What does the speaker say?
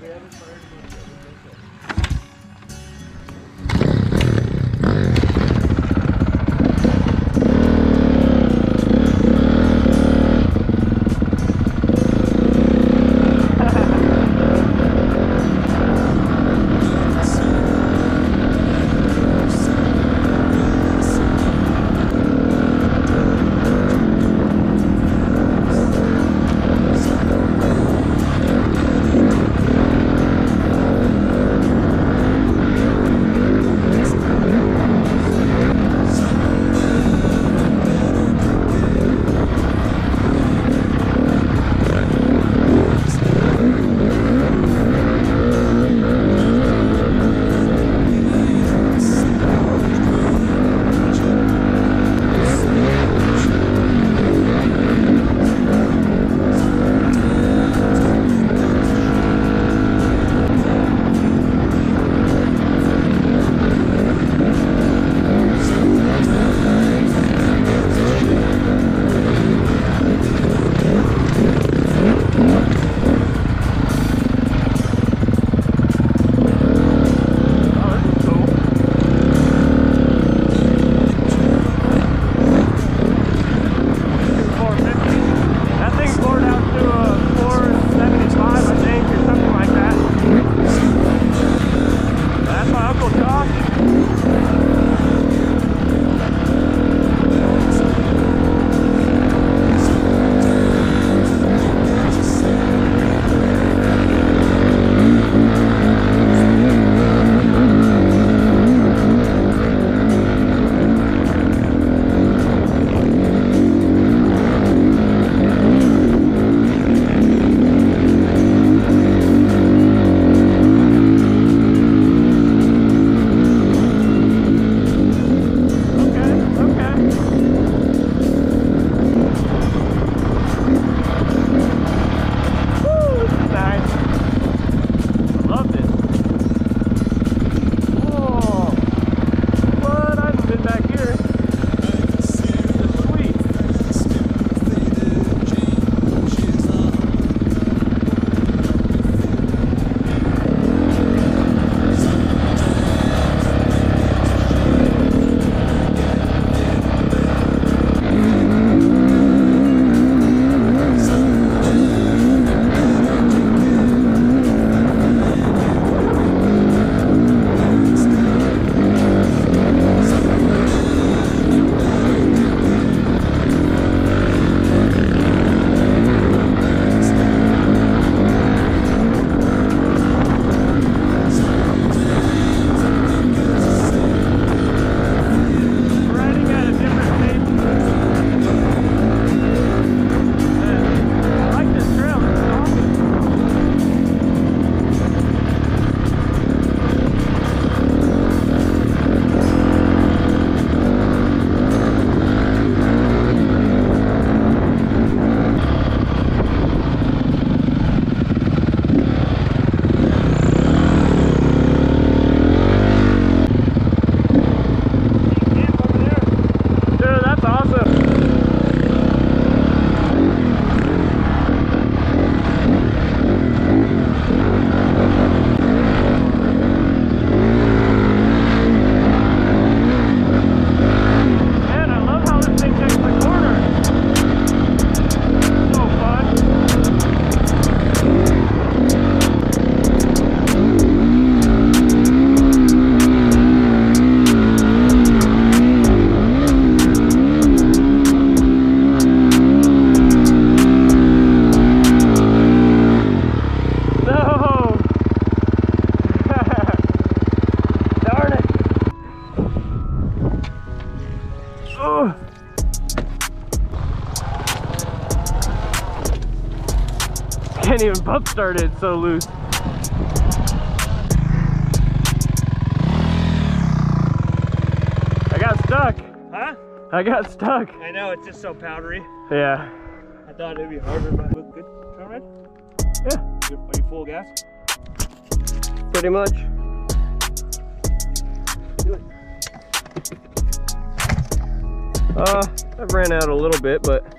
That Oh! Can't even bump start it, so loose. I got stuck. Huh? I got stuck. I know, it's just so powdery. Yeah. I thought it'd be harder, but it looked good. Trail ride? Yeah. Are you full gas? Pretty much. Do it. Uh, I've ran out a little bit, but